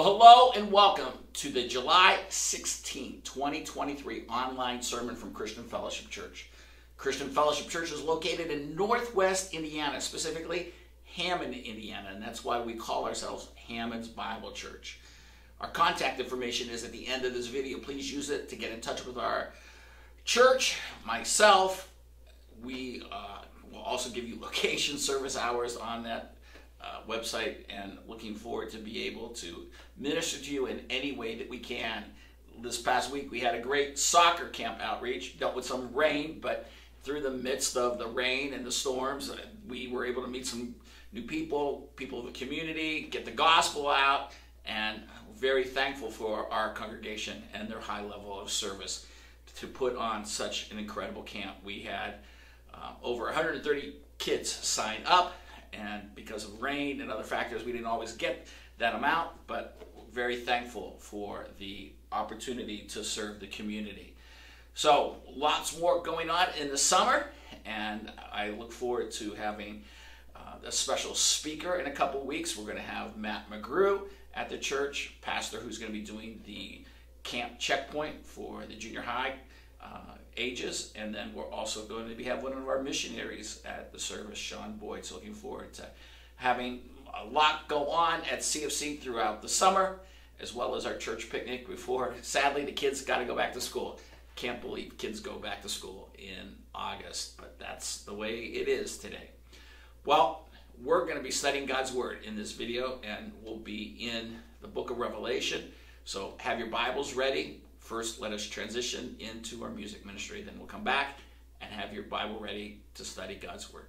Well, hello and welcome to the July 16, 2023 online sermon from Christian Fellowship Church. Christian Fellowship Church is located in Northwest Indiana, specifically Hammond, Indiana, and that's why we call ourselves Hammond's Bible Church. Our contact information is at the end of this video. Please use it to get in touch with our church, myself. We uh, will also give you location service hours on that uh, website and looking forward to be able to minister to you in any way that we can. This past week we had a great soccer camp outreach, dealt with some rain, but through the midst of the rain and the storms, uh, we were able to meet some new people, people of the community, get the gospel out, and very thankful for our congregation and their high level of service to put on such an incredible camp. We had uh, over 130 kids sign up and because of rain and other factors, we didn't always get that amount, but very thankful for the opportunity to serve the community. So, lots more going on in the summer, and I look forward to having uh, a special speaker in a couple weeks. We're going to have Matt McGrew at the church, pastor who's going to be doing the camp checkpoint for the junior high uh, ages. And then we're also going to be have one of our missionaries at the service, Sean Boyd. So looking forward to having a lot go on at CFC throughout the summer, as well as our church picnic before. Sadly, the kids got to go back to school. Can't believe kids go back to school in August, but that's the way it is today. Well, we're going to be studying God's Word in this video, and we'll be in the book of Revelation. So have your Bibles ready. First, let us transition into our music ministry. Then we'll come back and have your Bible ready to study God's Word.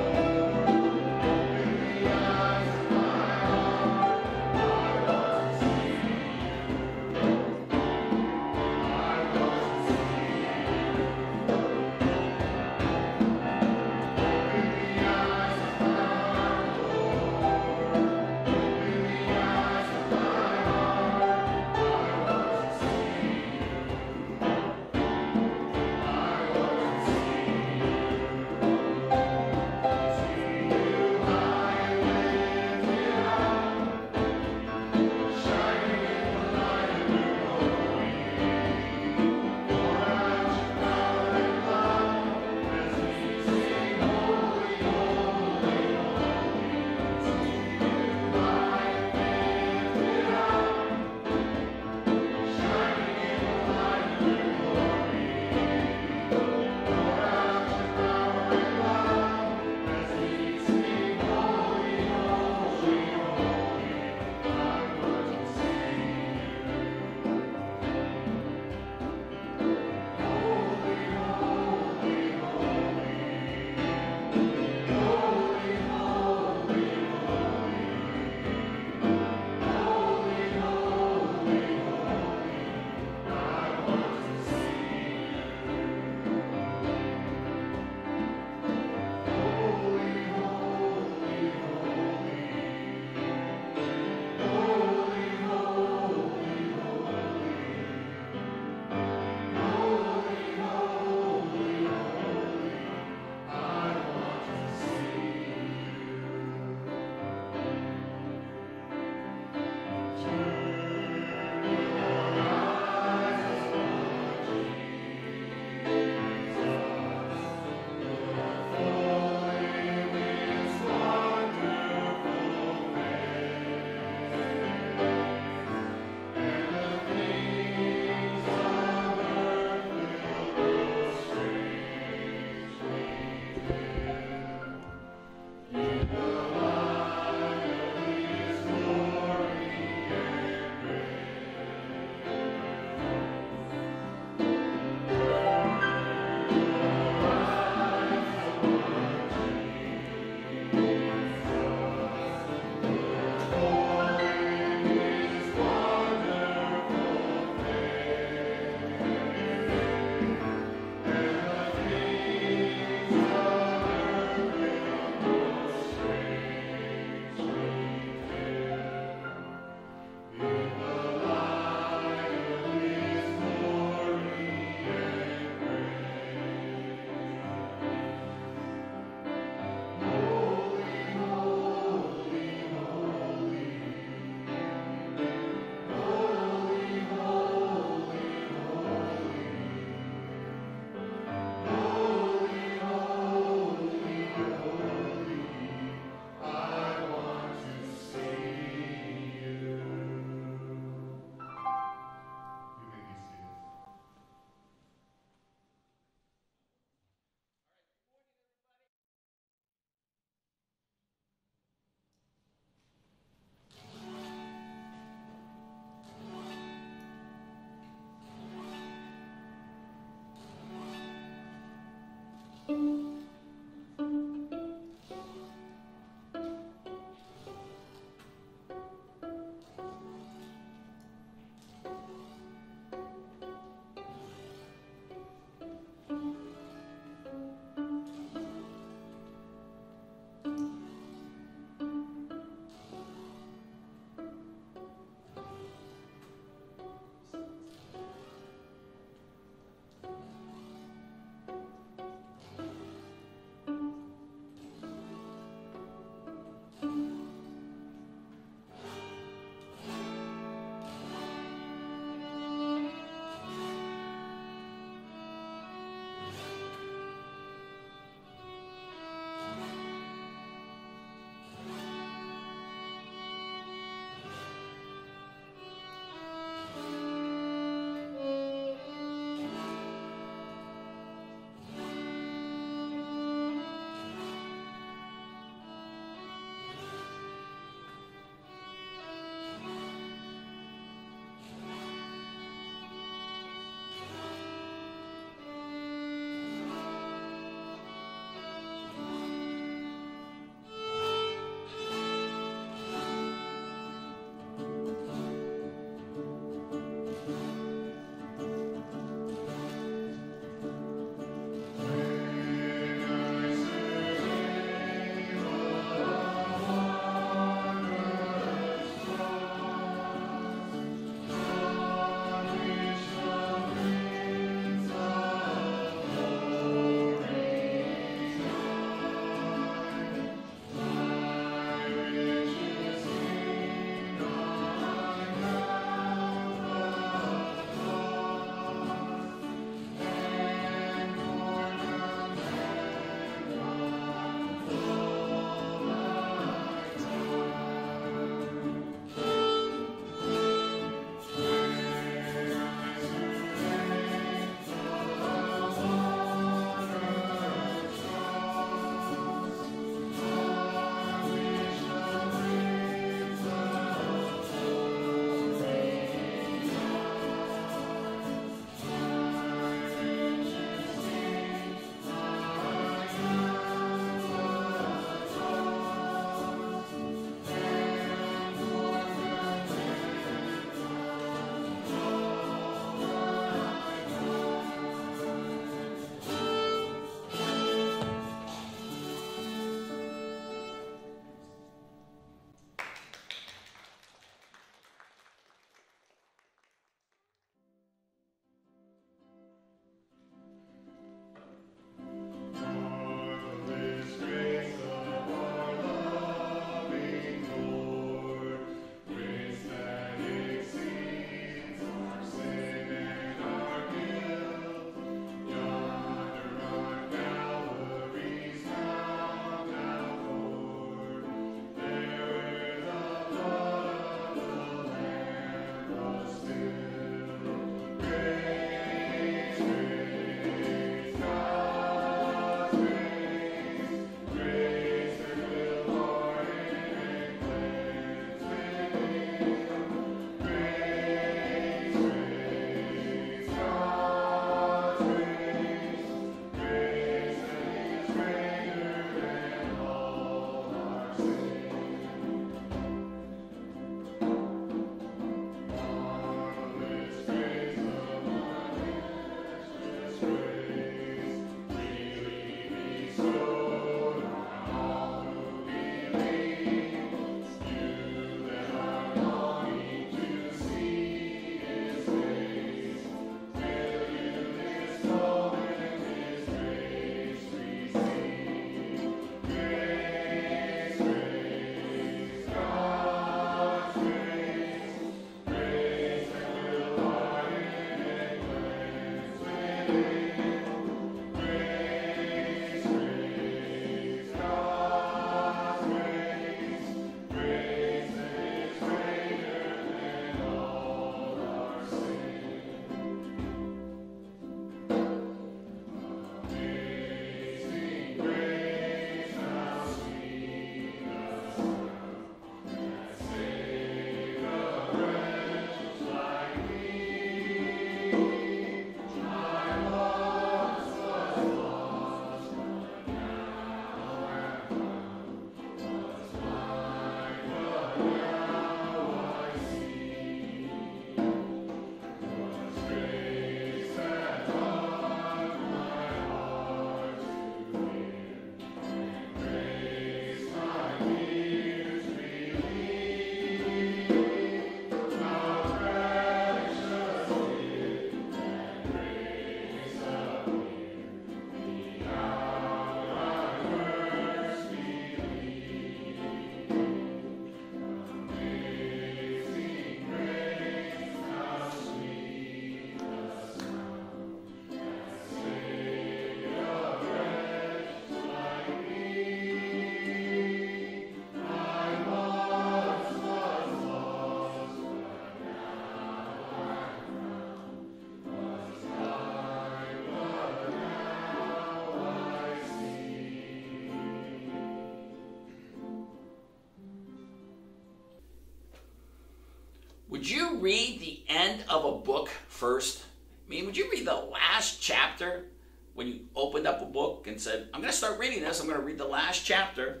Read the end of a book first? I mean, would you read the last chapter when you opened up a book and said, I'm going to start reading this, I'm going to read the last chapter?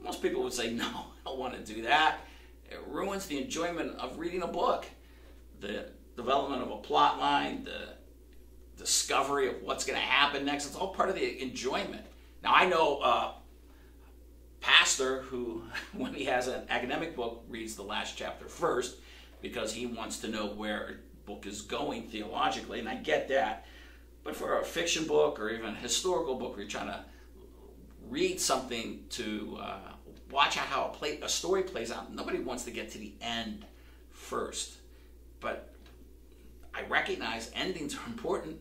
Most people would say, No, I don't want to do that. It ruins the enjoyment of reading a book. The development of a plot line, the discovery of what's going to happen next, it's all part of the enjoyment. Now, I know uh, a pastor who, when he has an academic book, reads the last chapter first because he wants to know where a book is going theologically, and I get that. But for a fiction book or even a historical book where you're trying to read something to uh, watch how a, play, a story plays out, nobody wants to get to the end first. But I recognize endings are important.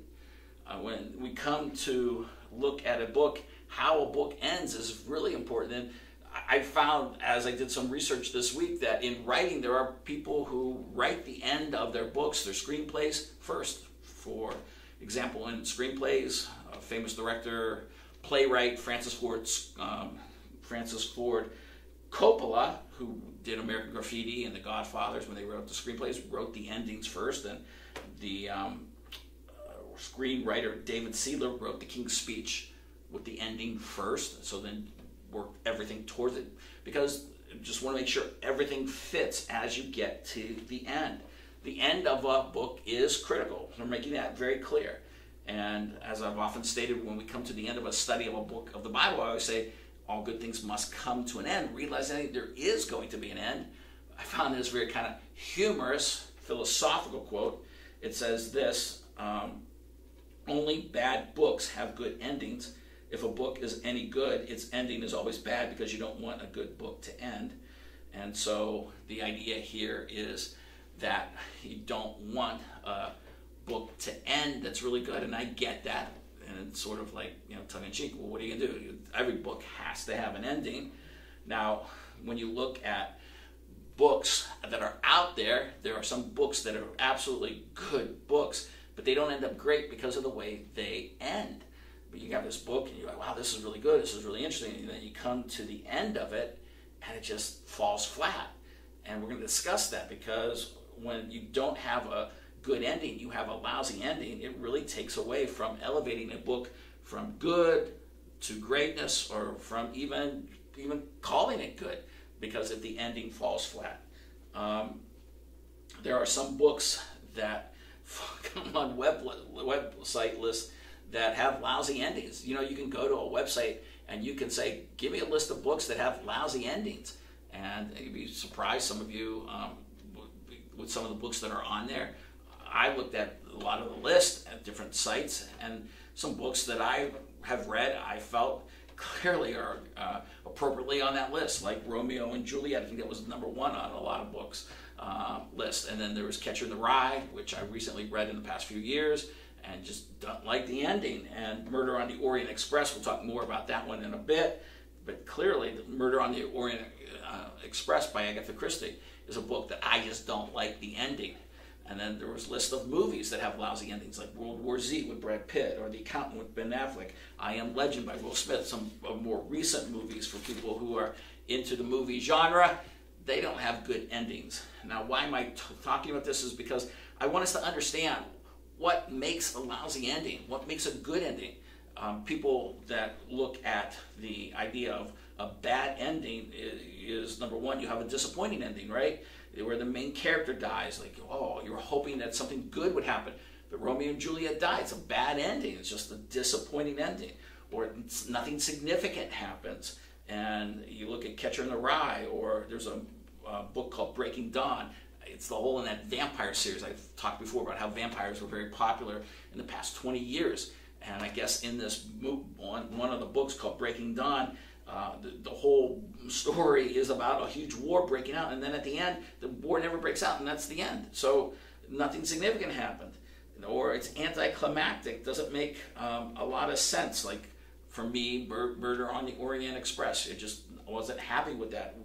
Uh, when we come to look at a book, how a book ends is really important. And I found as I did some research this week that in writing, there are people who write the end of their books, their screenplays, first. For example, in screenplays, famous director, playwright Francis Ford, um, Francis Ford Coppola, who did American Graffiti and The Godfathers, when they wrote the screenplays, wrote the endings first, and the um, screenwriter David Seidler wrote The King's Speech with the ending first. So then work everything towards it because just want to make sure everything fits as you get to the end. The end of a book is critical. We're making that very clear. And as I've often stated, when we come to the end of a study of a book of the Bible, I always say all good things must come to an end, realizing there is going to be an end. I found this very kind of humorous, philosophical quote. It says this um, Only bad books have good endings if a book is any good, its ending is always bad because you don't want a good book to end. And so the idea here is that you don't want a book to end that's really good. And I get that. And it's sort of like, you know, tongue in cheek. Well, what are you going to do? Every book has to have an ending. Now, when you look at books that are out there, there are some books that are absolutely good books, but they don't end up great because of the way they end. You got this book and you're like, wow, this is really good. This is really interesting. And then you come to the end of it and it just falls flat. And we're going to discuss that because when you don't have a good ending, you have a lousy ending, it really takes away from elevating a book from good to greatness or from even even calling it good because if the ending falls flat. Um, there are some books that come on web website lists that have lousy endings. You know, you can go to a website and you can say, give me a list of books that have lousy endings. And you'd be surprised, some of you, um, with some of the books that are on there. I looked at a lot of the list at different sites, and some books that I have read, I felt clearly are uh, appropriately on that list, like Romeo and Juliet. I think that was number one on a lot of books uh, list. And then there was Catcher in the Rye, which I recently read in the past few years and just don't like the ending. And Murder on the Orient Express, we'll talk more about that one in a bit. But clearly, the Murder on the Orient uh, Express by Agatha Christie is a book that I just don't like the ending. And then there was a list of movies that have lousy endings, like World War Z with Brad Pitt, or The Accountant with Ben Affleck, I Am Legend by Will Smith, some more recent movies for people who are into the movie genre. They don't have good endings. Now, why am I talking about this? Is because I want us to understand what makes a lousy ending, what makes a good ending. Um, people that look at the idea of a bad ending is, is number one, you have a disappointing ending, right? where the main character dies. Like, oh, you're hoping that something good would happen. But Romeo and Juliet die. It's a bad ending. It's just a disappointing ending. Or nothing significant happens. And you look at Catcher in the Rye, or there's a, a book called Breaking Dawn. It's the whole in that vampire series. I've talked before about how vampires were very popular in the past 20 years. And I guess in this one, one of the books called Breaking Dawn, uh, the, the, whole story is about a huge war breaking out, and then at the end, the war never breaks out, and that's the end. So nothing significant happened, or it's anticlimactic. Doesn't make um, a lot of sense. Like for me, Murder on the Orient Express, it just wasn't happy with that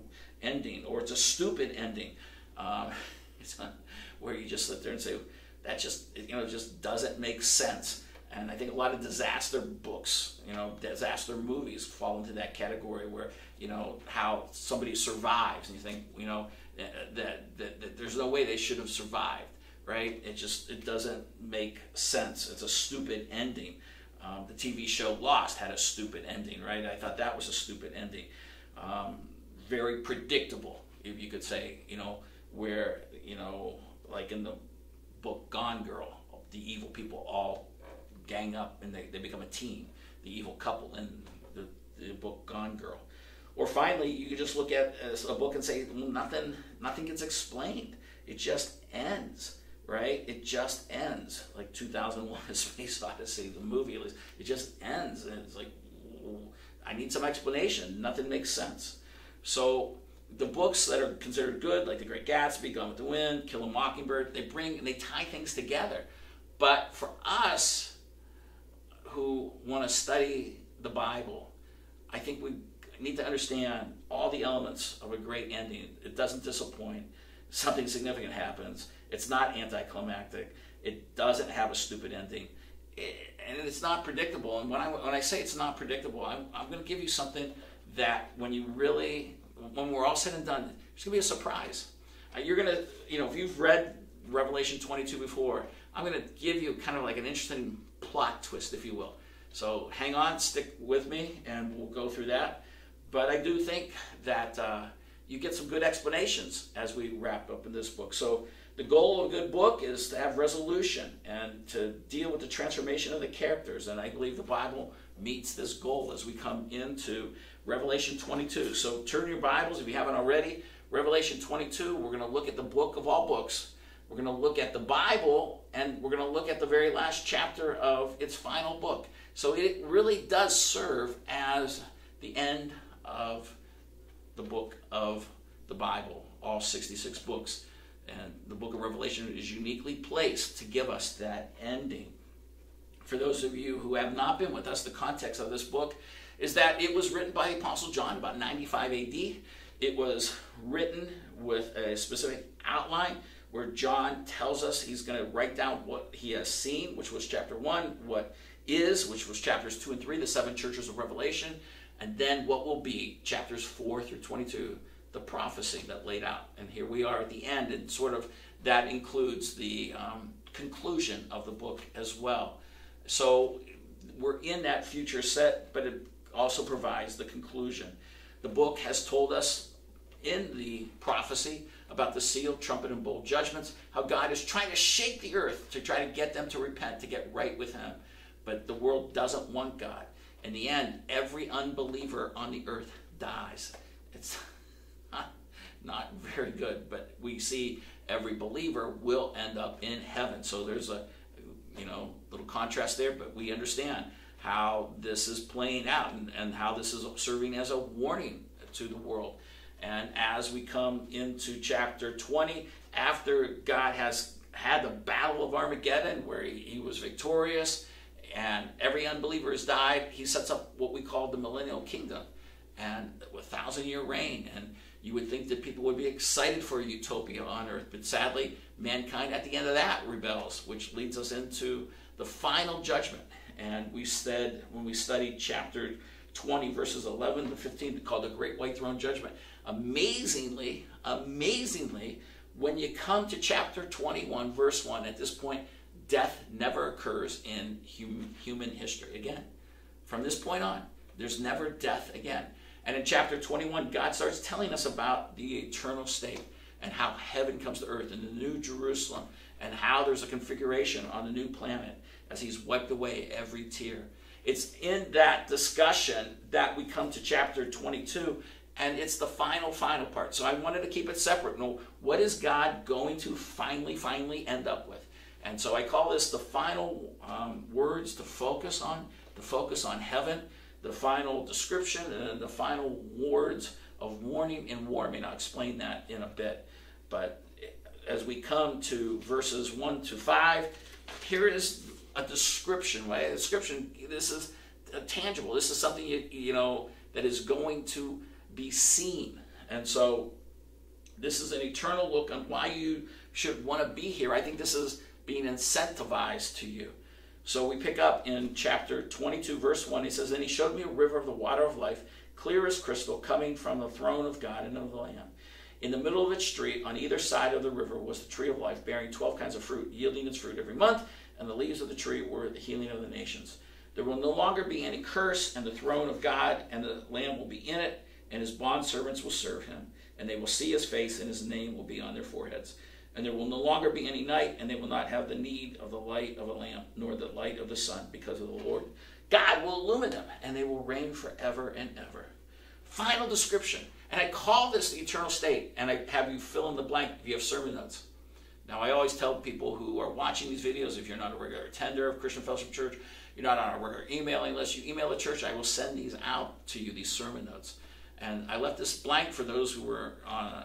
ending, or it's a stupid ending. Um, it's not, where you just sit there and say that just you know just doesn't make sense. And I think a lot of disaster books, you know, disaster movies fall into that category where, you know, how somebody survives. And you think, you know, that, that, that there's no way they should have survived, right? It just, it doesn't make sense. It's a stupid ending. Um, the TV show Lost had a stupid ending, right? I thought that was a stupid ending. Um, very predictable, if you could say, you know, where, you know, like in the book Gone Girl, the evil people all gang up and they, they become a team, the evil couple in the, the book Gone Girl. Or finally, you could just look at uh, a book and say, well, nothing, nothing gets explained. It just ends, right? It just ends. Like 2001: A Space Odyssey, the movie, at least, it just ends, and it's like, I need some explanation. Nothing makes sense. So the books that are considered good, like The Great Gatsby, Gone with the Wind, Kill a Mockingbird, they bring and they tie things together. But for us, who want to study the Bible, I think we need to understand all the elements of a great ending. It doesn't disappoint. Something significant happens. It's not anticlimactic. It doesn't have a stupid ending. And it's not predictable. And when I, when I say it's not predictable, I'm, I'm going to give you something that when you really, when we're all said and done, it's going to be a surprise. Uh, you're going to, you know, if you've read Revelation 22 before, I'm going to give you kind of like an interesting plot twist, if you will. So hang on, stick with me, and we'll go through that. But I do think that uh, you get some good explanations as we wrap up in this book. So the goal of a good book is to have resolution and to deal with the transformation of the characters. And I believe the Bible meets this goal as we come into Revelation 22. So turn your Bibles if you haven't already. Revelation 22, we're going to look at the book of all books we're going to look at the Bible and we're going to look at the very last chapter of its final book. So it really does serve as the end of the book of the Bible, all 66 books. And the book of Revelation is uniquely placed to give us that ending. For those of you who have not been with us, the context of this book is that it was written by Apostle John about 95 AD. It was written with a specific outline where John tells us he's going to write down what he has seen, which was chapter 1, what is, which was chapters 2 and 3, the seven churches of Revelation, and then what will be chapters 4 through 22, the prophecy that laid out. And here we are at the end, and sort of that includes the um, conclusion of the book as well. So we're in that future set, but it also provides the conclusion. The book has told us in the prophecy about the seal, trumpet, and bowl judgments, how God is trying to shake the earth to try to get them to repent, to get right with Him. But the world doesn't want God. In the end, every unbeliever on the earth dies. It's not, not very good, but we see every believer will end up in heaven. So there's a you know little contrast there, but we understand how this is playing out and, and how this is serving as a warning to the world. And as we come into chapter 20, after God has had the Battle of Armageddon where he, he was victorious and every unbeliever has died. He sets up what we call the millennial kingdom and a thousand year reign. And you would think that people would be excited for a utopia on earth, but sadly, mankind at the end of that rebels, which leads us into the final judgment. And we said when we studied chapter 20, verses 11 to 15, called the Great White Throne Judgment. Amazingly, amazingly, when you come to chapter 21, verse 1, at this point, death never occurs in hum, human history again. From this point on, there's never death again. And in chapter 21, God starts telling us about the eternal state and how heaven comes to earth and the new Jerusalem and how there's a configuration on the new planet as he's wiped away every tear. It's in that discussion that we come to chapter 22 and it's the final, final part. So I wanted to keep it separate. No, what is God going to finally, finally end up with? And so I call this the final um, words to focus on, to focus on heaven, the final description, and the final words of warning and warning. I'll explain that in a bit. But as we come to verses 1 to 5, here is a description, right? A description, this is tangible. This is something, you, you know, that is going to be seen. And so this is an eternal look on why you should want to be here. I think this is being incentivized to you. So we pick up in chapter 22, verse 1. He says, And he showed me a river of the water of life, clear as crystal, coming from the throne of God and of the Lamb. In the middle of its street, on either side of the river, was the tree of life, bearing 12 kinds of fruit, yielding its fruit every month, and the leaves of the tree were the healing of the nations. There will no longer be any curse, and the throne of God and the Lamb will be in it, and his bondservants will serve him, and they will see his face, and his name will be on their foreheads. And there will no longer be any night, and they will not have the need of the light of a lamp, nor the light of the sun, because of the Lord. God will illumine them, and they will reign forever and ever. Final description. And I call this the eternal state, and I have you fill in the blank if you have sermon notes. Now, I always tell people who are watching these videos, if you're not a regular attender of Christian Fellowship Church, you're not on our regular emailing list, you email the church, I will send these out to you, these sermon notes. And I left this blank for those who were on,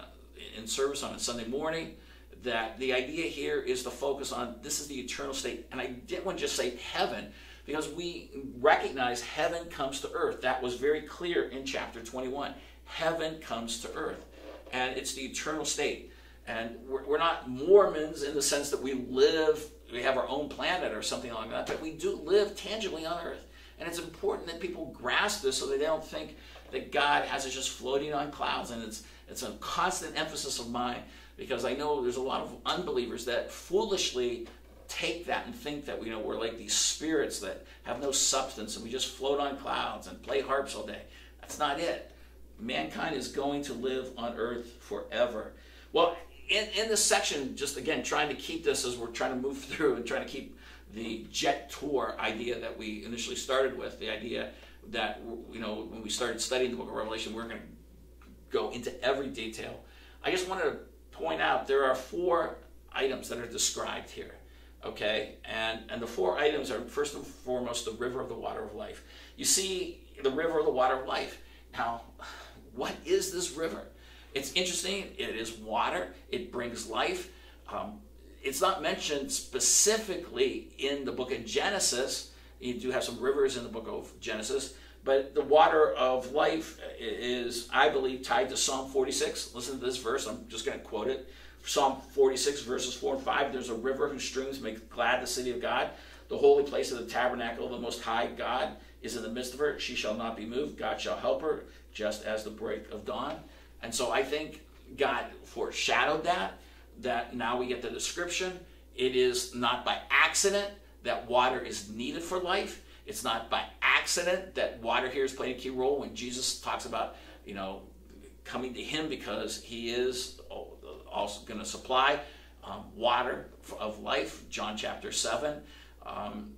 in service on a Sunday morning, that the idea here is to focus on this is the eternal state. And I didn't want to just say heaven, because we recognize heaven comes to earth. That was very clear in chapter 21. Heaven comes to earth, and it's the eternal state. And we're, we're not Mormons in the sense that we live, we have our own planet or something like that, but we do live tangibly on earth. And it's important that people grasp this so that they don't think that God has us just floating on clouds. And it's, it's a constant emphasis of mine because I know there's a lot of unbelievers that foolishly take that and think that you know we're like these spirits that have no substance and we just float on clouds and play harps all day. That's not it. Mankind is going to live on earth forever. Well, in, in this section, just again, trying to keep this as we're trying to move through and trying to keep the jet tour idea that we initially started with, the idea that, you know, when we started studying the book of Revelation, we're going to go into every detail. I just wanted to point out there are four items that are described here, okay? And, and the four items are first and foremost the river of the water of life. You see the river of the water of life. Now, what is this river? It's interesting. It is water. It brings life. Um, it's not mentioned specifically in the book of Genesis. You do have some rivers in the book of Genesis, but the water of life is, I believe, tied to Psalm 46. Listen to this verse. I'm just going to quote it. Psalm 46, verses 4 and 5. There's a river whose streams make glad the city of God. The holy place of the tabernacle of the Most High God is in the midst of her. She shall not be moved. God shall help her, just as the break of dawn. And so I think God foreshadowed that, that now we get the description. It is not by accident that water is needed for life. It's not by accident that water here is playing a key role when Jesus talks about, you know, coming to him because he is also going to supply um, water of life, John chapter 7. Um,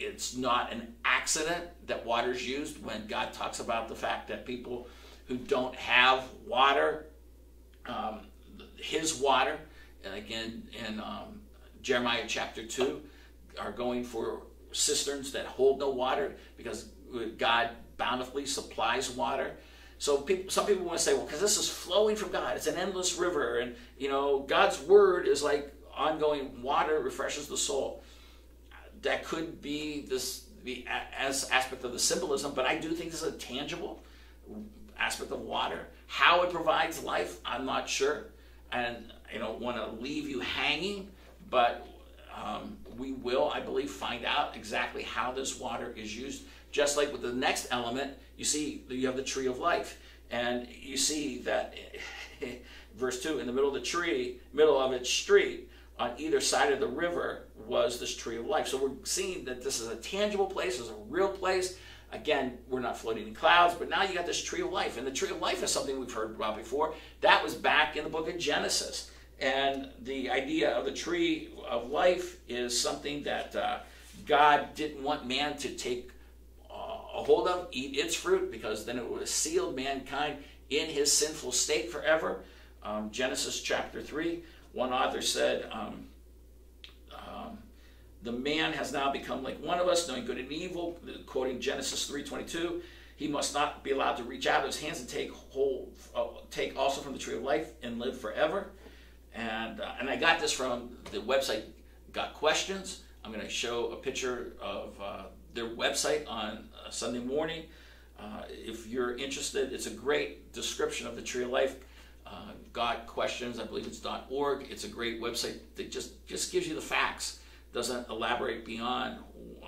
it's not an accident that water is used when God talks about the fact that people who don't have water, um, his water, and again in um, Jeremiah chapter 2, are going for cisterns that hold no water because God bountifully supplies water. So people, some people want to say, well, because this is flowing from God, it's an endless river, and you know God's word is like ongoing water refreshes the soul. That could be this the as aspect of the symbolism, but I do think this is a tangible aspect of water. How it provides life, I'm not sure, and I don't want to leave you hanging, but um, we will, I believe, find out exactly how this water is used. Just like with the next element, you see you have the tree of life, and you see that verse two in the middle of the tree, middle of its street, on either side of the river was this tree of life. So we're seeing that this is a tangible place, it's a real place. Again, we're not floating in clouds, but now you got this tree of life. And the tree of life is something we've heard about before. That was back in the book of Genesis. And the idea of the tree of life is something that uh, God didn't want man to take uh, a hold of, eat its fruit, because then it would have sealed mankind in his sinful state forever. Um, Genesis chapter 3, one author said, um, um, the man has now become like one of us, knowing good and evil, quoting Genesis 3.22. He must not be allowed to reach out his hands and take hold, uh, take also from the tree of life and live forever. And, uh, and I got this from the website Got Questions. I'm going to show a picture of uh, their website on uh, Sunday morning. Uh, if you're interested, it's a great description of the tree of life uh, got questions. I believe it's .org. It's a great website that just just gives you the facts. Doesn't elaborate beyond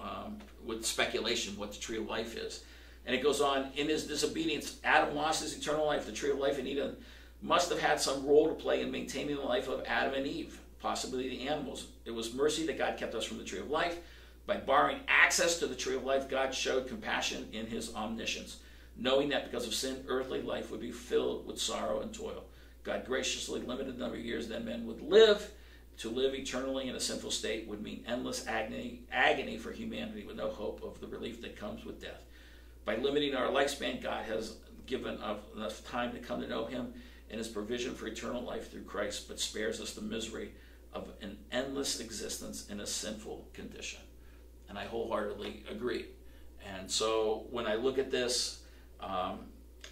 um, with speculation what the tree of life is. And it goes on in his disobedience, Adam lost his eternal life. The tree of life in Eden must have had some role to play in maintaining the life of Adam and Eve, possibly the animals. It was mercy that God kept us from the tree of life. By barring access to the tree of life, God showed compassion in his omniscience, knowing that because of sin, earthly life would be filled with sorrow and toil. God graciously limited the number of years that men would live. To live eternally in a sinful state would mean endless agony, agony for humanity with no hope of the relief that comes with death. By limiting our lifespan, God has given us enough time to come to know Him and His provision for eternal life through Christ, but spares us the misery of an endless existence in a sinful condition. And I wholeheartedly agree. And so when I look at this, um,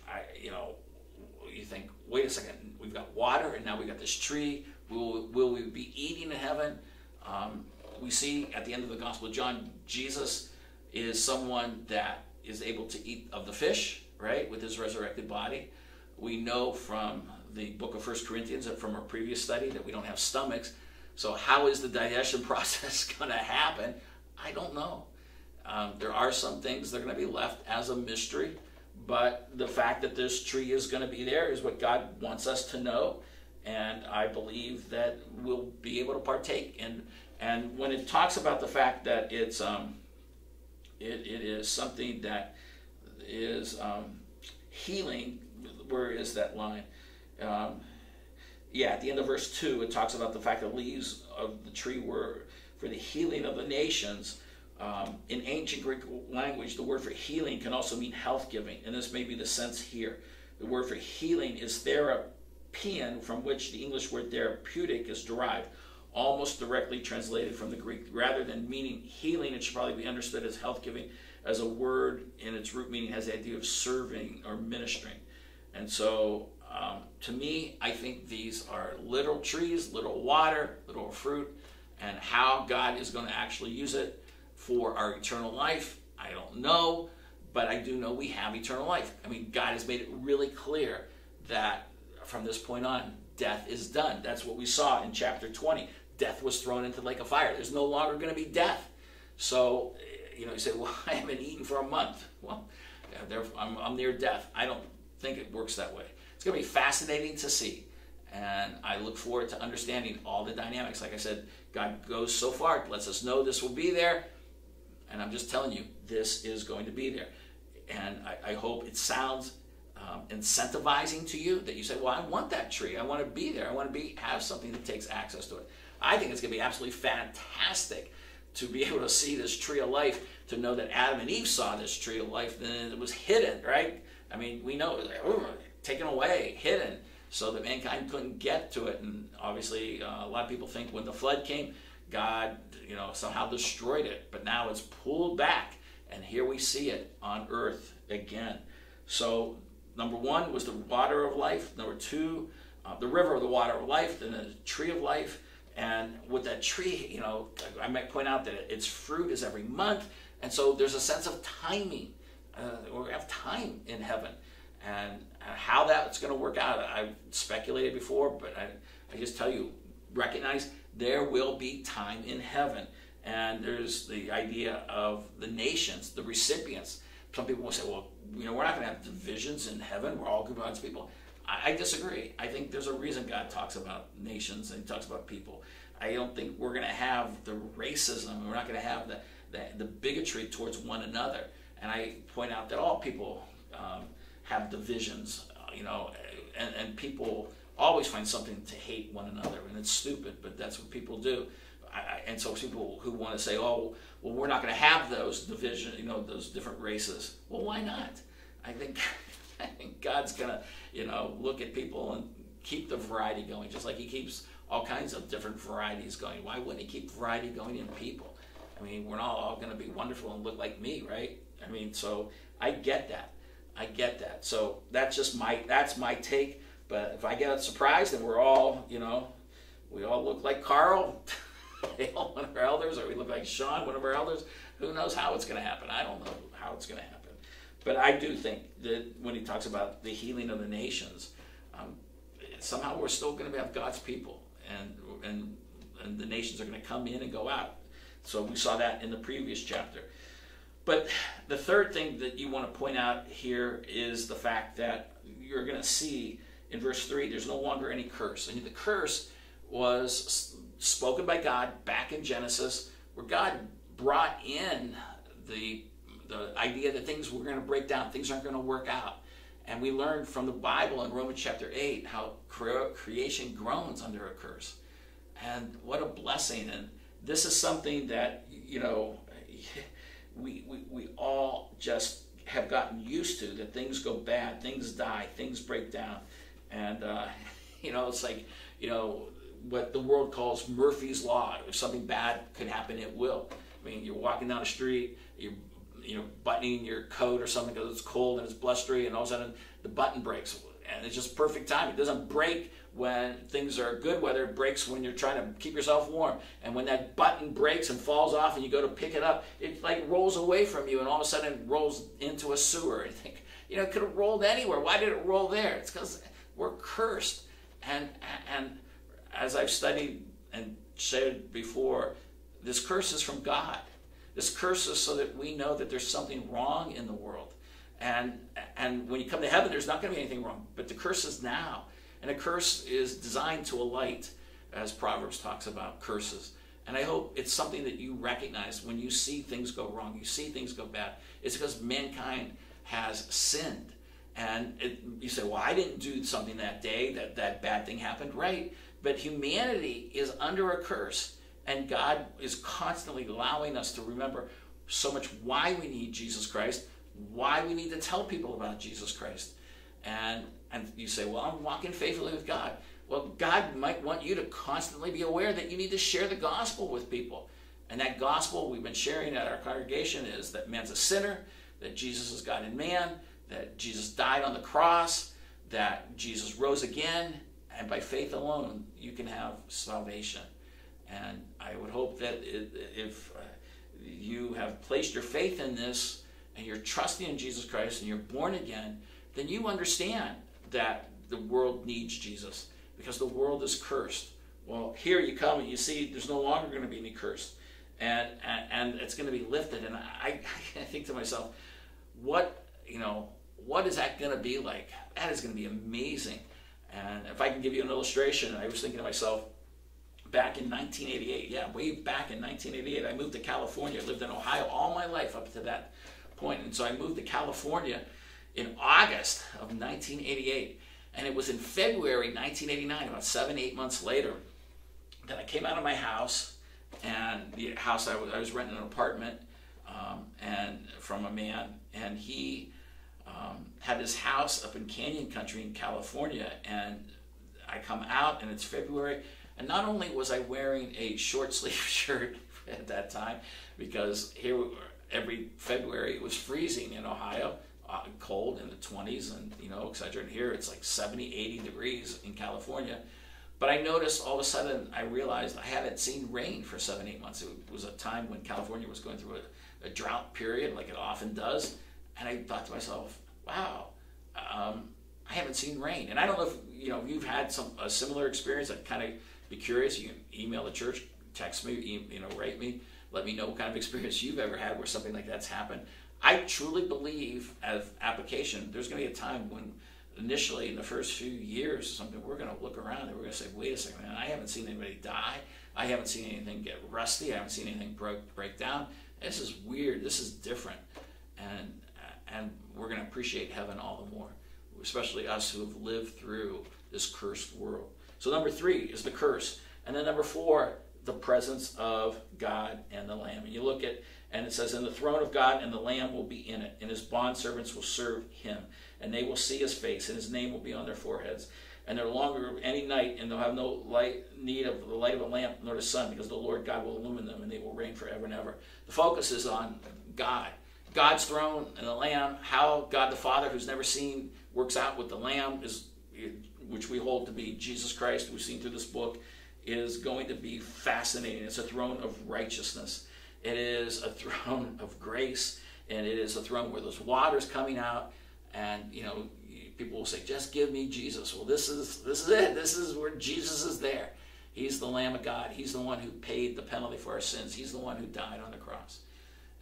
I, you know, you think, wait a second, we've got water and now we've got this tree. Will, will we be eating in heaven? Um, we see at the end of the Gospel of John, Jesus is someone that is able to eat of the fish, right, with his resurrected body. We know from the book of First Corinthians and from our previous study that we don't have stomachs. So, how is the digestion process going to happen? I don't know. Um, there are some things that are going to be left as a mystery. But the fact that this tree is going to be there is what God wants us to know. And I believe that we'll be able to partake. And, and when it talks about the fact that it's, um, it, it is something that is um, healing, where is that line? Um, yeah, at the end of verse 2, it talks about the fact that leaves of the tree were for the healing of the nations. Um, in ancient Greek language, the word for healing can also mean health giving, and this may be the sense here. The word for healing is therapian, from which the English word therapeutic is derived, almost directly translated from the Greek. Rather than meaning healing, it should probably be understood as health giving, as a word in its root meaning has the idea of serving or ministering. And so, um, to me, I think these are little trees, little water, little fruit, and how God is going to actually use it for our eternal life? I don't know, but I do know we have eternal life. I mean, God has made it really clear that from this point on, death is done. That's what we saw in chapter 20. Death was thrown into the lake of fire. There's no longer going to be death. So, you know, you say, well, I haven't eaten for a month. Well, I'm, I'm near death. I don't think it works that way. It's going to be fascinating to see. And I look forward to understanding all the dynamics. Like I said, God goes so far, lets us know this will be there. And I'm just telling you, this is going to be there. And I, I hope it sounds um, incentivizing to you that you say, well, I want that tree. I want to be there. I want to be have something that takes access to it. I think it's going to be absolutely fantastic to be able to see this tree of life, to know that Adam and Eve saw this tree of life, then it was hidden, right? I mean, we know it was like, taken away, hidden, so that mankind couldn't get to it. And obviously, uh, a lot of people think when the flood came, God, you know, somehow destroyed it, but now it's pulled back, and here we see it on earth again. So, number one was the water of life. Number two, uh, the river of the water of life, then the tree of life. And with that tree, you know, I might point out that its fruit is every month. And so there's a sense of timing. Uh, we have time in heaven. And how that's going to work out, I've speculated before, but I, I just tell you, recognize there will be time in heaven. And there's the idea of the nations, the recipients. Some people will say, well, you know, we're not going to have divisions in heaven. We're all God's people. I, I disagree. I think there's a reason God talks about nations and he talks about people. I don't think we're going to have the racism. We're not going to have the, the, the, bigotry towards one another. And I point out that all people um, have divisions, uh, you know, and, and people always find something to hate one another. And it's stupid, but that's what people do. I, and so people who want to say, oh, well, we're not going to have those division, you know, those different races. Well, why not? I think, I think God's going to, you know, look at people and keep the variety going, just like He keeps all kinds of different varieties going. Why wouldn't He keep variety going in people? I mean, we're not all going to be wonderful and look like me, right? I mean, so I get that. I get that. So that's just my that's my take. But if I get surprised and we're all, you know, we all look like Carl. one of our elders, or we look like Sean, one of our elders. Who knows how it's going to happen? I don't know how it's going to happen. But I do think that when he talks about the healing of the nations, um, somehow we're still going to have God's people, and and and the nations are going to come in and go out. So we saw that in the previous chapter. But the third thing that you want to point out here is the fact that you're going to see in verse 3 there's no longer any curse. And the curse was spoken by God back in Genesis, where God brought in the, the idea that things were going to break down, things aren't going to work out. And we learned from the Bible in Romans chapter 8 how creation groans under a curse. And what a blessing. And this is something that, you know, we, we, we all just have gotten used to that things go bad, things die, things break down. And, uh, you know, it's like, you know, what the world calls Murphy's Law. If something bad could happen, it will. I mean, you're walking down the street, you're you know buttoning your coat or something because it's cold and it's blustery, and all of a sudden the button breaks, and it's just perfect time. It doesn't break when things are good weather. It breaks when you're trying to keep yourself warm, and when that button breaks and falls off, and you go to pick it up, it like rolls away from you, and all of a sudden rolls into a sewer. You think, you know, it could have rolled anywhere. Why did it roll there? It's because we're cursed, and and as I've studied and said before, this curse is from God. This curse is so that we know that there's something wrong in the world. And, and when you come to heaven, there's not going to be anything wrong. But the curse is now. And a curse is designed to alight, as Proverbs talks about curses. And I hope it's something that you recognize when you see things go wrong, you see things go bad. It's because mankind has sinned. And it, you say, well, I didn't do something that day that that bad thing happened. Right. But humanity is under a curse, and God is constantly allowing us to remember so much why we need Jesus Christ, why we need to tell people about Jesus Christ. And and you say, well, I'm walking faithfully with God. Well, God might want you to constantly be aware that you need to share the gospel with people. And that gospel we've been sharing at our congregation is that man's a sinner, that Jesus is God and man, that Jesus died on the cross, that Jesus rose again, and by faith alone, you can have salvation. And I would hope that if uh, you have placed your faith in this and you're trusting in Jesus Christ and you're born again, then you understand that the world needs Jesus because the world is cursed. Well, here you come and you see there's no longer going to be any curse. And, and, and it's going to be lifted. And I, I think to myself, what, you know, what is that going to be like? That is going to be amazing. And if I can give you an illustration, I was thinking to myself, back in 1988, yeah, way back in 1988, I moved to California. I lived in Ohio all my life up to that point. And so I moved to California in August of 1988. And it was in February 1989, about seven, eight months later, that I came out of my house. And the house I was, I was renting an apartment um, and from a man, and he um, had this house up in Canyon Country in California, and I come out and it's February, and not only was I wearing a short sleeve shirt at that time, because here every February it was freezing in Ohio, uh, cold in the 20s, and you know, etc. And here it's like 70, 80 degrees in California. But I noticed all of a sudden, I realized I hadn't seen rain for seven, eight months. It was a time when California was going through a, a drought period, like it often does. And I thought to myself, wow, um, I haven't seen rain. And I don't know if you know if you've had some a similar experience. I'd kind of be curious. You can email the church, text me, you know, write me, let me know what kind of experience you've ever had where something like that's happened. I truly believe, as application, there's going to be a time when initially in the first few years or something, we're going to look around and we're going to say, wait a second, man, I haven't seen anybody die. I haven't seen anything get rusty. I haven't seen anything break, break down. This is weird. This is different. And, and we're going to appreciate heaven all the more, especially us who have lived through this cursed world. So, number three is the curse. And then number four, the presence of God and the Lamb. And you look at, and it says, And the throne of God and the Lamb will be in it, and his bondservants will serve him and they will see his face, and his name will be on their foreheads. And no longer any night, and they'll have no light need of the light of a lamp nor the sun, because the Lord God will illumine them, and they will reign forever and ever. The focus is on God, God's throne and the Lamb. How God the Father, who's never seen, works out with the Lamb is, which we hold to be Jesus Christ, we've seen through this book, is going to be fascinating. It's a throne of righteousness. It is a throne of grace, and it is a throne where there's waters coming out and you know people will say just give me jesus well this is this is it this is where jesus is there he's the lamb of god he's the one who paid the penalty for our sins he's the one who died on the cross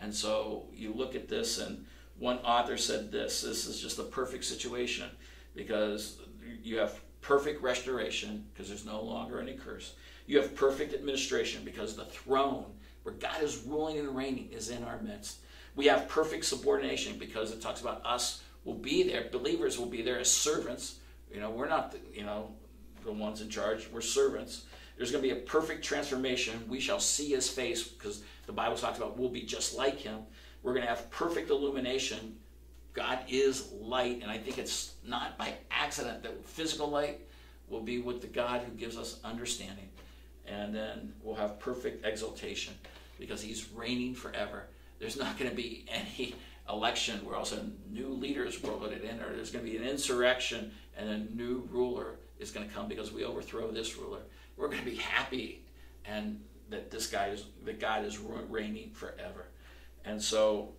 and so you look at this and one author said this this is just a perfect situation because you have perfect restoration because there's no longer any curse you have perfect administration because the throne where god is ruling and reigning is in our midst we have perfect subordination because it talks about us will be there. Believers will be there as servants. You know, we're not, the, you know, the ones in charge. We're servants. There's going to be a perfect transformation. We shall see his face because the Bible talks about we'll be just like him. We're going to have perfect illumination. God is light, and I think it's not by accident that physical light will be with the God who gives us understanding. And then we'll have perfect exaltation because he's reigning forever. There's not going to be any election where also new leaders were it in, or there's going to be an insurrection and a new ruler is going to come because we overthrow this ruler. We're going to be happy and that this guy is that God is reigning forever. And so,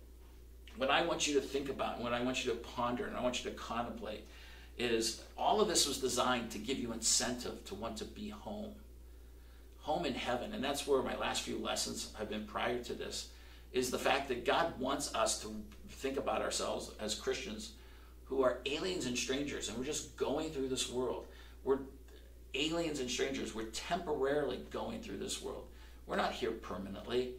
what I want you to think about, what I want you to ponder, and I want you to contemplate, is all of this was designed to give you incentive to want to be home, home in heaven, and that's where my last few lessons have been prior to this is the fact that God wants us to think about ourselves as Christians who are aliens and strangers, and we're just going through this world. We're aliens and strangers. We're temporarily going through this world. We're not here permanently.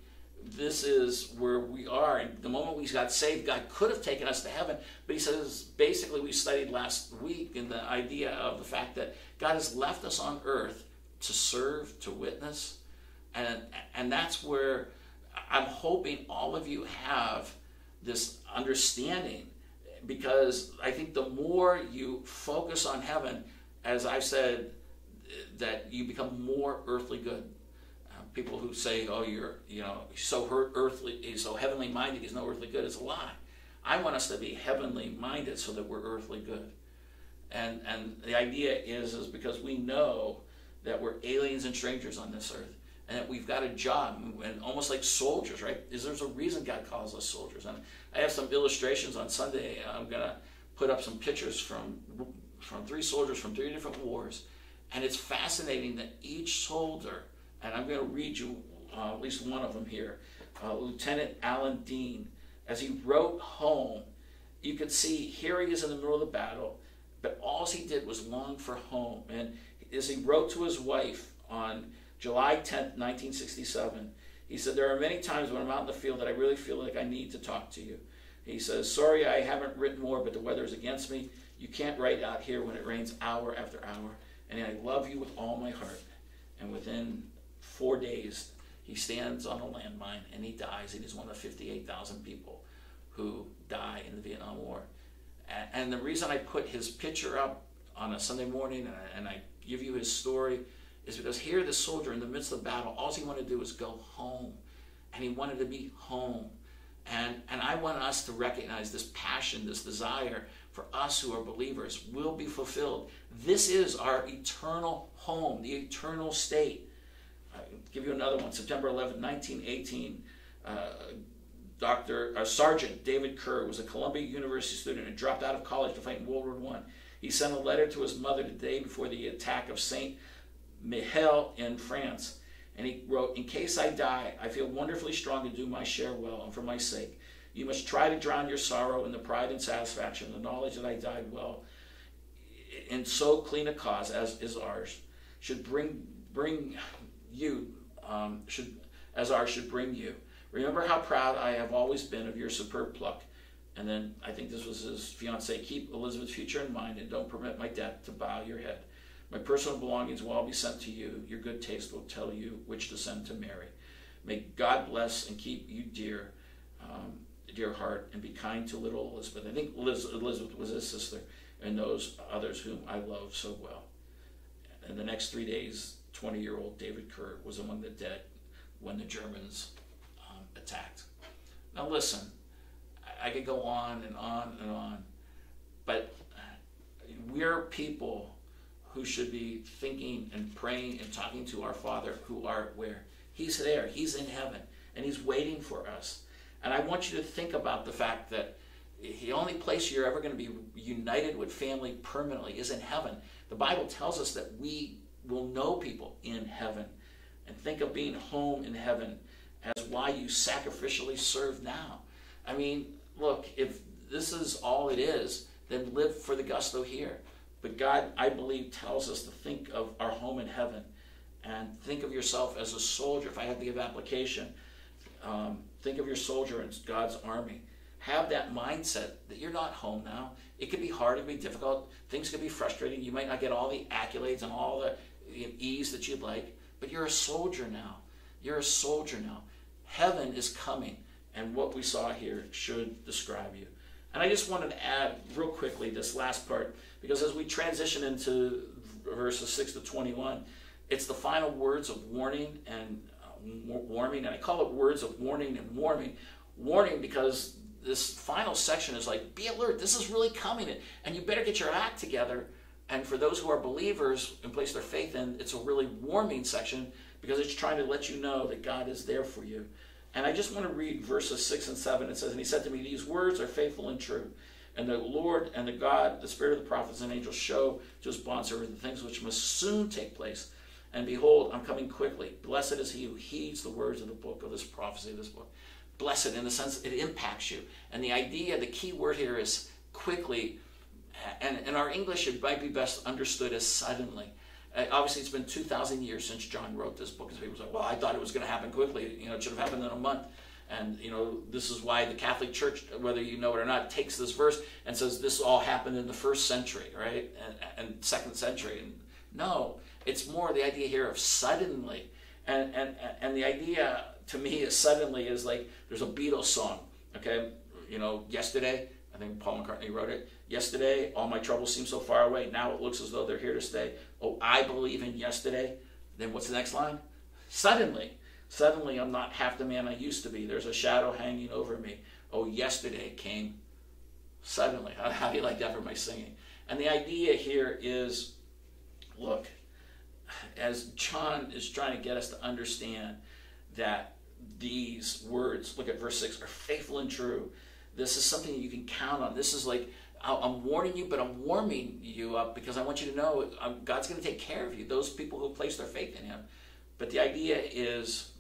This is where we are. And the moment we got saved, God could have taken us to heaven. But He says, basically, we studied last week in the idea of the fact that God has left us on earth to serve, to witness. And, and that's where I'm hoping all of you have this understanding because I think the more you focus on heaven, as I've said, that you become more earthly good. People who say, "Oh, you're you know so earthly, so heavenly minded, he's no earthly good," is a lie. I want us to be heavenly minded so that we're earthly good. And and the idea is is because we know that we're aliens and strangers on this earth and that we've got a job, and almost like soldiers, right? Is there's a reason God calls us soldiers? And I have some illustrations on Sunday. I'm gonna put up some pictures from from three soldiers from three different wars, and it's fascinating that each soldier, and I'm gonna read you uh, at least one of them here, uh, Lieutenant Alan Dean, as he wrote home, you could see here he is in the middle of the battle, but all he did was long for home, and as he wrote to his wife on July 10th, 1967. He said, There are many times when I'm out in the field that I really feel like I need to talk to you. He says, Sorry I haven't written more, but the weather is against me. You can't write out here when it rains hour after hour. And I love you with all my heart. And within four days, he stands on a landmine and he dies. And he's one of 58,000 people who die in the Vietnam War. And the reason I put his picture up on a Sunday morning and I give you his story is because here the soldier in the midst of battle, all he wanted to do was go home. And he wanted to be home. And, and I want us to recognize this passion, this desire for us who are believers will be fulfilled. This is our eternal home, the eternal state. I'll give you another one. September 11, 1918. Uh, Dr. Uh, Sergeant David Kerr was a Columbia University student and dropped out of college to fight in World War I. He sent a letter to his mother the day before the attack of Saint Mihiel in France. And he wrote, In case I die, I feel wonderfully strong to do my share well and for my sake. You must try to drown your sorrow in the pride and satisfaction, the knowledge that I died well in so clean a cause as is ours, should bring bring you um, should as ours should bring you. Remember how proud I have always been of your superb pluck. And then I think this was his fiance. Keep Elizabeth's future in mind and don't permit my death to bow your head. My personal belongings will all be sent to you. Your good taste will tell you which to send to Mary. May God bless and keep you dear, um, dear heart, and be kind to little Elizabeth. I think Liz, Elizabeth was his sister, and those others whom I love so well. In the next three days, 20 year old David Kerr was among the dead when the Germans um, attacked. Now, listen, I, I could go on and on and on, but we're people who should be thinking and praying and talking to our Father who are where? He's there, He's in heaven, and He's waiting for us. And I want you to think about the fact that the only place you're ever going to be united with family permanently is in heaven. The Bible tells us that we will know people in heaven. And think of being home in heaven as why you sacrificially serve now. I mean, look, if this is all it is, then live for the gusto here. But God, I believe, tells us to think of our home in heaven and think of yourself as a soldier. If I had to give application, um, think of your soldier in God's army. Have that mindset that you're not home now. It could be hard, it could be difficult, things could be frustrating. You might not get all the accolades and all the ease that you'd like, but you're a soldier now. You're a soldier now. Heaven is coming, and what we saw here should describe you. And I just wanted to add real quickly this last part, because as we transition into verses 6 to 21, it's the final words of warning and uh, warming, and I call it words of warning and warming. Warning because this final section is like, be alert, this is really coming, and you better get your act together. And for those who are believers and place their faith in, it's a really warming section because it's trying to let you know that God is there for you. And I just want to read verses 6 and 7. It says, And he said to me, These words are faithful and true. And the Lord and the God, the Spirit of the prophets and angels, show to his bondservants the things which must soon take place. And behold, I'm coming quickly. Blessed is he who heeds the words of the book of this prophecy of this book. Blessed in the sense it impacts you. And the idea, the key word here is quickly. And our English, it might be best understood as suddenly. Uh, obviously, it's been 2,000 years since John wrote this book. And people say, well, I thought it was going to happen quickly. You know, it should have happened in a month. And, you know, this is why the Catholic Church, whether you know it or not, takes this verse and says this all happened in the first century, right? And, and second century. And no, it's more the idea here of suddenly. And, and, and the idea to me is suddenly is like there's a Beatles song, okay? You know, yesterday, I think Paul McCartney wrote it. Yesterday, all my troubles seem so far away. Now it looks as though they're here to stay. Oh, I believe in yesterday. Then what's the next line? Suddenly, suddenly I'm not half the man I used to be. There's a shadow hanging over me. Oh, yesterday came suddenly. How, how do you like that for my singing? And the idea here is look, as John is trying to get us to understand that these words, look at verse 6, are faithful and true. This is something you can count on. This is like, I'm warning you, but I'm warming you up because I want you to know um, God's going to take care of you, those people who place their faith in Him. But the idea is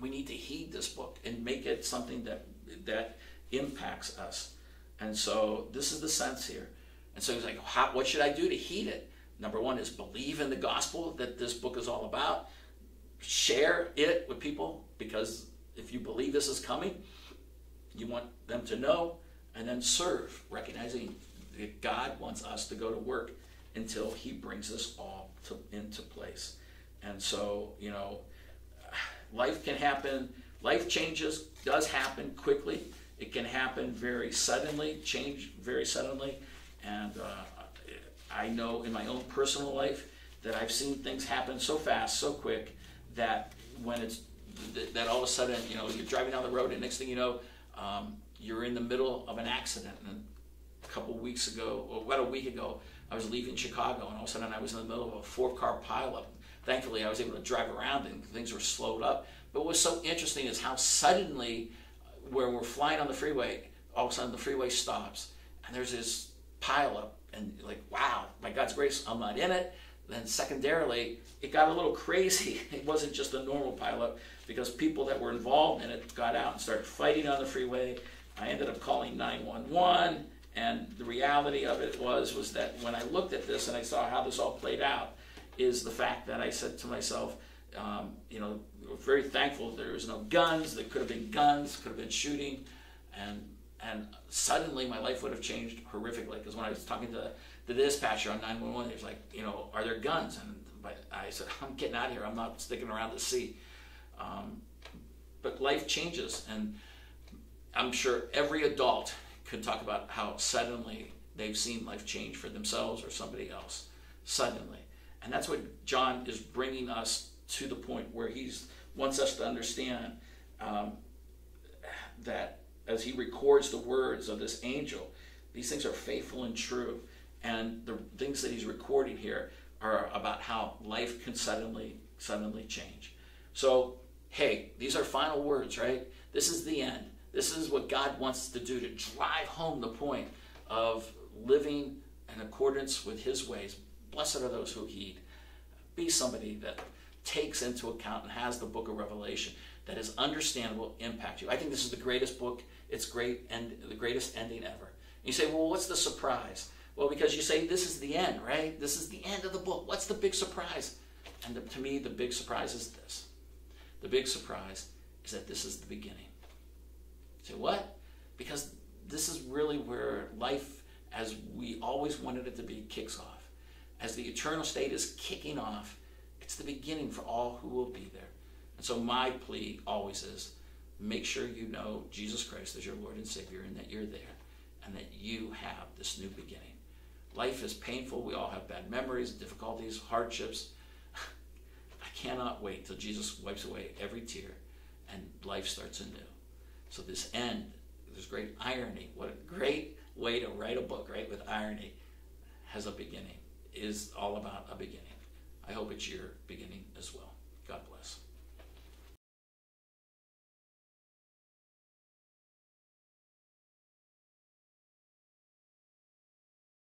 we need to heed this book and make it something that, that impacts us. And so this is the sense here. And so he's like, what should I do to heed it? Number one is believe in the gospel that this book is all about. Share it with people because if you believe this is coming, you want them to know and then serve, recognizing that God wants us to go to work until He brings us all to, into place. And so, you know, life can happen, life changes, does happen quickly. It can happen very suddenly, change very suddenly. And uh, I know in my own personal life that I've seen things happen so fast, so quick, that when it's that all of a sudden, you know, you're driving down the road, and next thing you know, um, you're in the middle of an accident, and a couple weeks ago, or about a week ago, I was leaving Chicago, and all of a sudden I was in the middle of a four-car pileup. Thankfully, I was able to drive around, and things were slowed up. But what was so interesting is how suddenly, where we're flying on the freeway, all of a sudden the freeway stops, and there's this pileup, and like, wow, by God's grace, I'm not in it. Then secondarily, it got a little crazy. It wasn't just a normal pileup because people that were involved in it got out and started fighting on the freeway. I ended up calling 911 and the reality of it was was that when I looked at this and I saw how this all played out, is the fact that I said to myself, um, you know, very thankful there was no guns. There could have been guns, could have been shooting, and and suddenly my life would have changed horrifically. Because when I was talking to the dispatcher on 911, he was like, you know, are there guns? And I said, I'm getting out of here. I'm not sticking around to see. Um, but life changes, and I'm sure every adult could talk about how suddenly they've seen life change for themselves or somebody else. Suddenly. And that's what John is bringing us to the point where he wants us to understand um, that as he records the words of this angel, these things are faithful and true. And the things that he's recording here are about how life can suddenly, suddenly change. So, hey, these are final words, right? This is the end. This is what God wants to do to drive home the point of living in accordance with His ways. Blessed are those who heed. Be somebody that takes into account and has the book of Revelation that is understandable, impact you. I think this is the greatest book. It's great and the greatest ending ever. You say, well, what's the surprise? Well, because you say this is the end, right? This is the end of the book. What's the big surprise? And the, to me, the big surprise is this. The big surprise is that this is the beginning. Say, what? Because this is really where life, as we always wanted it to be, kicks off. As the eternal state is kicking off, it's the beginning for all who will be there. And so my plea always is make sure you know Jesus Christ as your Lord and Savior and that you're there and that you have this new beginning. Life is painful. We all have bad memories, difficulties, hardships. I cannot wait till Jesus wipes away every tear and life starts anew. So this end, there's great irony. What a great way to write a book, right? With irony, has a beginning. Is all about a beginning. I hope it's your beginning as well.